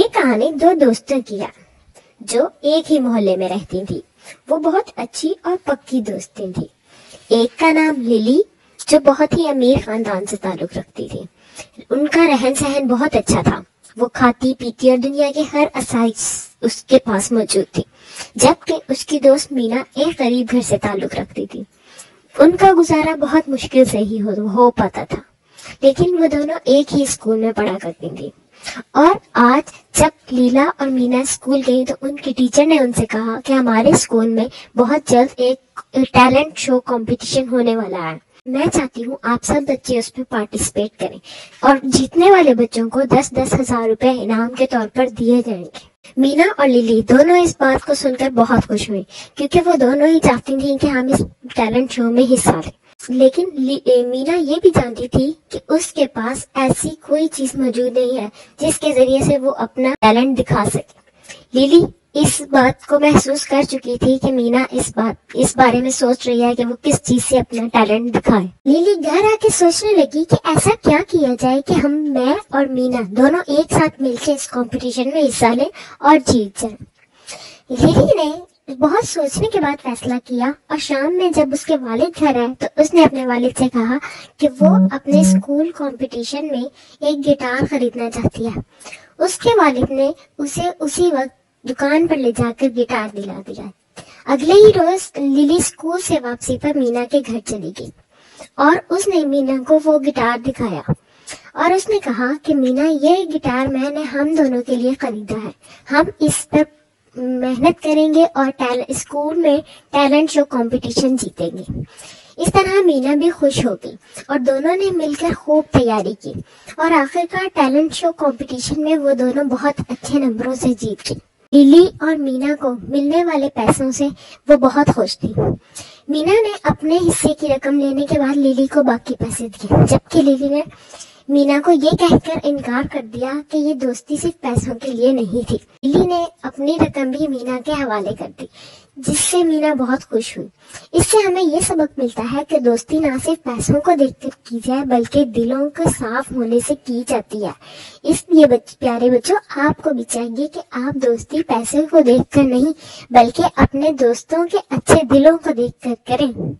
ये कहानी दो दोस्तों की है जो एक ही मोहल्ले में रहती थी। वो बहुत अच्छी और पक्की दोस्ती थी। एक का नाम लिली जो बहुत ही अमीर खानदान से ताल्लुक रखती थी। उनका रहन सहन बहुत अच्छा था। वो खाती पीती और दुनिया के हर आसाइश उसके पास मौजूद थी जबकि उसकी दोस्त मीना एक गरीब घर से ताल्लुक रखती थी। उनका गुजारा बहुत मुश्किल से ही हो, हो पाता था लेकिन वो दोनों एक ही स्कूल में पढ़ा करती थी। और आज जब लीला और मीना स्कूल गई तो उनके टीचर ने उनसे कहा कि हमारे स्कूल में बहुत जल्द एक टैलेंट शो कंपटीशन होने वाला है। मैं चाहती हूँ आप सब बच्चे उसमें पार्टिसिपेट करें और जीतने वाले बच्चों को दस दस हज़ार रुपए इनाम के तौर पर दिए जाएँगे। मीना और लिली दोनों इस बात को सुनकर बहुत खुश हुई क्योंकि वो दोनों ही चाहती थी कि हम इस टैलेंट शो में हिस्सा लें। लेकिन मीना ये भी जानती थी कि उसके पास ऐसी कोई चीज़ मौजूद नहीं है जिसके ज़रिए से वो अपना टैलेंट दिखा सके। लिली, इस बात को महसूस कर चुकी थी कि मीना इस बात, इस बारे में सोच रही है कि वो किस चीज़ से अपना टैलेंट दिखाए। लिली घर आके सोचने लगी कि ऐसा क्या किया जाए कि हम, मैं और मीना दोनों एक साथ मिलकर इस कंपटीशन में हिस्सा लें और जीत जाए। लिली ने बहुत सोचने के बाद फैसला किया और शाम में जब उसके वालिद घर आए तो उसने अपने वालिद से कहा कि वो अपने स्कूल कंपटीशन में एक गिटार खरीदना चाहती है। उसके वालिद ने उसे उसी वक्त दुकान पर ले जाकर गिटार दिला दिया। अगले ही रोज लिली स्कूल से वापसी पर मीना के घर चली गई और उसने मीना को वो गिटार दिखाया और उसने कहा कि मीना, ये गिटार मैंने हम दोनों के लिए खरीदा है। हम इस पर मेहनत करेंगे और स्कूल में टैलेंट शो कंपटीशन जीतेंगे। इस तरह मीना भी खुश हो गई और दोनों ने मिलकर खूब तैयारी की और आखिरकार टैलेंट शो कंपटीशन में वो दोनों बहुत अच्छे नंबरों से जीत गई लिली और मीना को मिलने वाले पैसों से वो बहुत खुश थी। मीना ने अपने हिस्से की रकम लेने के बाद लिली को बाकी पैसे दिए, जबकि लिली ने मीना को ये कहकर इनकार कर दिया कि ये दोस्ती सिर्फ़ पैसों के लिए नहीं थी। लिली ने अपनी रकम भी मीना के हवाले कर दी जिससे मीना बहुत खुश हुई। इससे हमें ये सबक मिलता है कि दोस्ती ना सिर्फ़ पैसों को देखकर की जाए बल्कि दिलों को साफ़ होने से की जाती है। इसलिए बच, प्यारे बच्चों आपको भी चाहिए कि आप दोस्ती पैसे को देखकर नहीं बल्कि अपने दोस्तों के अच्छे दिलों को देखकर करें।